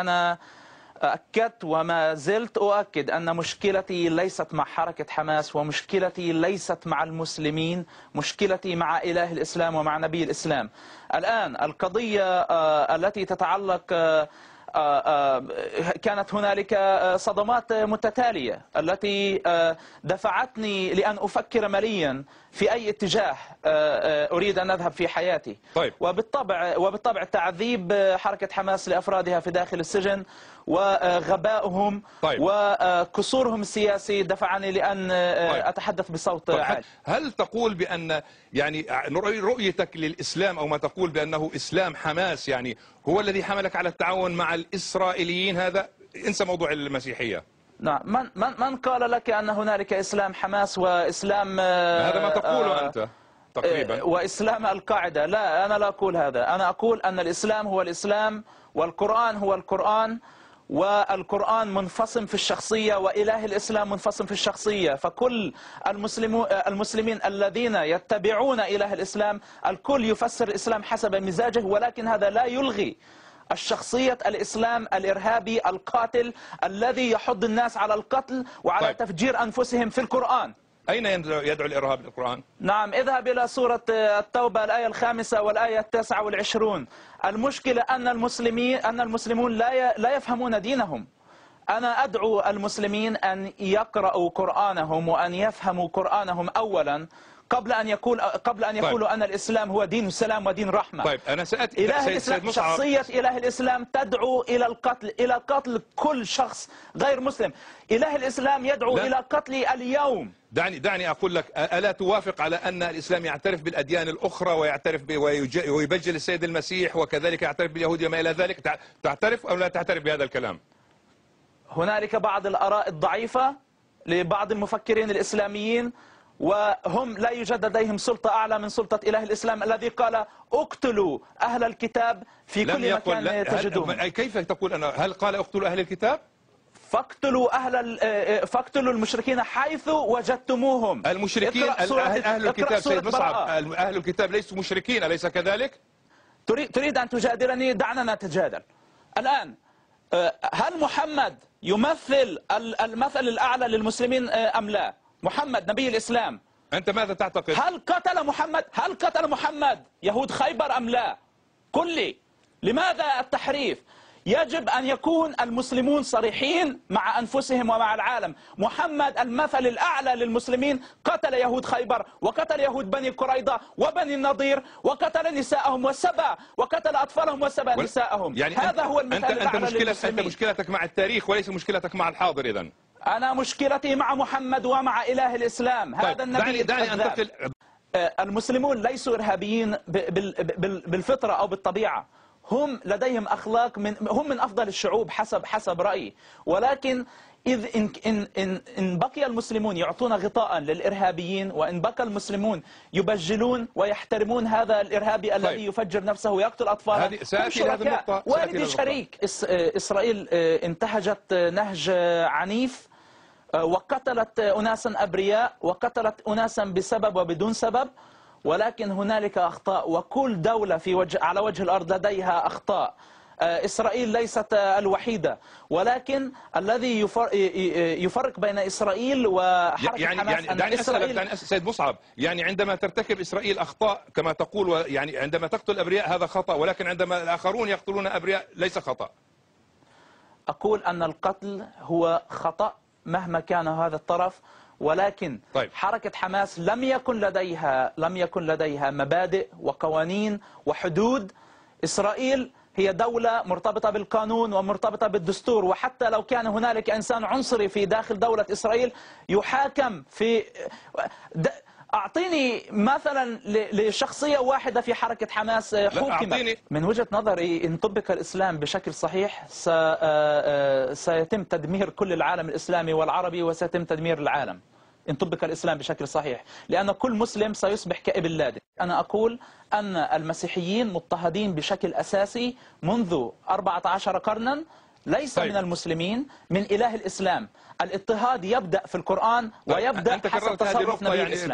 أنا أكدت وما زلت أؤكد أن مشكلتي ليست مع حركة حماس ومشكلتي ليست مع المسلمين مشكلتي مع إله الإسلام ومع نبي الإسلام. الآن القضية آه، التي تتعلق آه، كانت هنالك آه، صدمات متتالية التي آه، دفعتني لأن أفكر مليا في أي اتجاه آه، آه، أريد أن أذهب في حياتي طيب. وبالطبع وبالطبع تعذيب حركة حماس لأفرادها في داخل السجن وغبائهم طيب. وكسورهم السياسي دفعني لأن طيب. أتحدث بصوت طيب، عالي هل تقول بأن يعني رؤيتك للإسلام أو ما تقول بأنه إسلام حماس يعني هو الذي حملك على التعاون مع الإسرائيليين هذا انسى موضوع المسيحية. نعم. من من من قال لك أن هنالك إسلام حماس وإسلام آه، هذا ما تقوله آه، أنت تقريبا. آه، وإسلام القاعدة. لا أنا لا أقول هذا. أنا أقول أن الإسلام هو الإسلام والقرآن هو القرآن والقرآن منفصم في الشخصية وإله الإسلام منفصم في الشخصية. فكل المسلمين الذين يتبعون إله الإسلام الكل يفسر الإسلام حسب مزاجه ولكن هذا لا يلغي الشخصية الإسلام الإرهابي القاتل الذي يحض الناس على القتل وعلى طيب. تفجير أنفسهم في القرآن. أين يدعو الإرهاب للقرآن؟ نعم اذهب إلى سورة التوبة الآية الخامسة والآية التاسعة والعشرون. المشكلة أن المسلمين أن المسلمون لا لا يفهمون دينهم. أنا أدعو المسلمين أن يقرأوا قرآنهم وأن يفهموا قرآنهم أولا قبل أن يقول قبل أن طيب. يقولوا أن الإسلام هو دين السلام ودين رحمة. طيب أنا سأتي إله سيد, الإسلام سيد مصعب. شخصية إله الإسلام تدعو إلى القتل إلى قتل كل شخص غير مسلم. إله الإسلام يدعو لا. إلى قتل اليوم. دعني دعني أقول لك ألا توافق على أن الإسلام يعترف بالأديان الأخرى ويعترف ويبجل السيد المسيح وكذلك يعترف باليهود وما إلى ذلك؟ تع- تعترف أو لا تعترف بهذا الكلام؟ هنالك بعض الآراء الضعيفة لبعض المفكرين الإسلاميين. وهم لا يوجد لديهم سلطة أعلى من سلطة إله الإسلام الذي قال اقتلوا أهل الكتاب في كل مكان هل كيف تقول أنا هل قال اقتلوا أهل الكتاب؟ فاقتلوا أهل ال- آه، آه، فاقتلوا المشركين حيث وجدتموهم. المشركين اقرأ أهل, الكتاب سيد مصعب. أهل الكتاب ليسوا مشركين أليس كذلك؟ تريد تريد أن تجادلني؟ دعنا نتجادل. الآن آه، هل محمد يمثل ال- المثل الأعلى للمسلمين أم لا؟ محمد نبي الإسلام. أنت ماذا تعتقد؟ هل قتل محمد؟ هل قتل محمد يهود خيبر أم لا؟ قل لي لماذا التحريف؟ يجب أن يكون المسلمون صريحين مع أنفسهم ومع العالم. محمد المثل الأعلى للمسلمين قتل يهود خيبر وقتل يهود بني قريظة وبني النضير وقتل نساءهم وسبى وقتل أطفالهم وسبى وال- نساءهم يعني هذا أنت هو المثال أنت, أنت, الأعلى مشكلة أنت للمسلمين. مشكلتك مع التاريخ وليس مشكلتك مع الحاضر إذا أنا مشكلتي مع محمد ومع إله الإسلام طيب هذا النبي دعني دعني. أنتقل المسلمون ليسوا إرهابيين بالفطرة أو بالطبيعة هم لديهم أخلاق من هم من أفضل الشعوب حسب حسب رأيي ولكن إذ إن, إن, إن, إن بقي المسلمون يعطون غطاء للإرهابيين وإن بقى المسلمون يبجلون ويحترمون هذا الإرهابي الذي طيب. يفجر نفسه ويقتل أطفاله هذه- إلى هذه. النقطة. والدي. شريك إس- إسرائيل آه، انتهجت آه، نهج آه، عنيف آه، وقتلت آه، أناسا أبرياء وقتلت أناسا بسبب وبدون سبب ولكن هنالك أخطاء وكل دولة في وجه على وجه الأرض لديها أخطاء. آه، إسرائيل ليست آه، الوحيدة ولكن الذي يفرق بين إسرائيل وحركة يعني حماس يعني أن دعني أسألك إسرائيل دعني سيد مصعب يعني عندما ترتكب إسرائيل أخطاء كما تقول يعني عندما تقتل أبرياء هذا خطأ ولكن عندما الآخرون يقتلون أبرياء ليس خطأ. أقول أن القتل هو خطأ مهما كان هذا الطرف ولكن طيب. حركة حماس لم يكن لديها لم يكن لديها مبادئ وقوانين وحدود إسرائيل هي دولة مرتبطة بالقانون ومرتبطة بالدستور وحتى لو كان هنالك إنسان عنصري في داخل دولة إسرائيل يحاكم في د... أعطيني مثلا لشخصية واحدة في حركة حماس حكمت أعطيني- من وجهة نظري إن طبق الإسلام بشكل صحيح آه، آه، سيتم تدمير كل العالم الإسلامي والعربي وسيتم تدمير العالم. إن طبق الإسلام بشكل صحيح. لأن كل مسلم سيصبح كإبن لادن. أنا أقول أن المسيحيين مضطهدين بشكل أساسي منذ 14 قرنا ليس طيب. من المسلمين من إله الإسلام. الإضطهاد يبدأ في القرآن ويبدأ حسب تصرف نبي يعني الإسلام